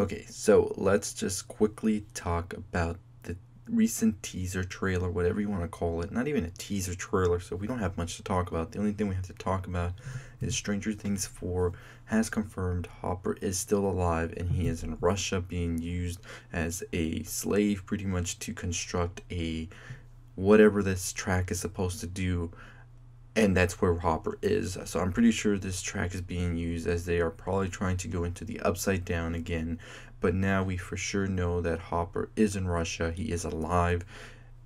Okay, so let's just quickly talk about the recent teaser trailer, whatever you want to call it. Not even a teaser trailer, so we don't have much to talk about. The only thing we have to talk about is Stranger Things 4 has confirmed Hopper is still alive and he is in Russia being used as a slave pretty much to construct a whatever this track is supposed to do and that's where Hopper is. So I'm pretty sure this track is being used as they are probably trying to go into the upside down again. But now we for sure know that Hopper is in Russia. He is alive.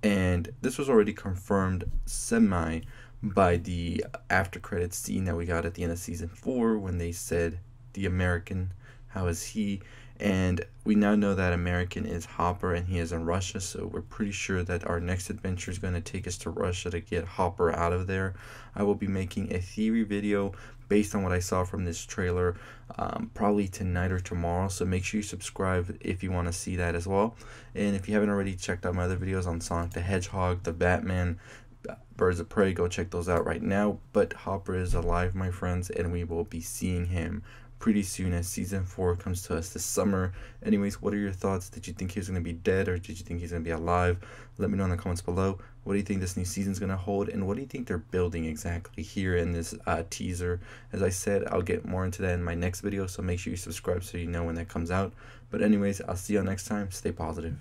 And this was already confirmed semi by the after credits scene that we got at the end of season four when they said the American, how is he? And we now know that American is Hopper and he is in Russia, so we're pretty sure that our next adventure is going to take us to Russia to get Hopper out of there. I will be making a theory video based on what I saw from this trailer um, probably tonight or tomorrow, so make sure you subscribe if you want to see that as well. And if you haven't already checked out my other videos on Sonic the Hedgehog, the Batman, Birds of Prey, go check those out right now. But Hopper is alive, my friends, and we will be seeing him pretty soon as season four comes to us this summer. Anyways, what are your thoughts? Did you think he was going to be dead or did you think he's going to be alive? Let me know in the comments below. What do you think this new season is going to hold and what do you think they're building exactly here in this uh, teaser? As I said, I'll get more into that in my next video, so make sure you subscribe so you know when that comes out. But anyways, I'll see y'all next time. Stay positive.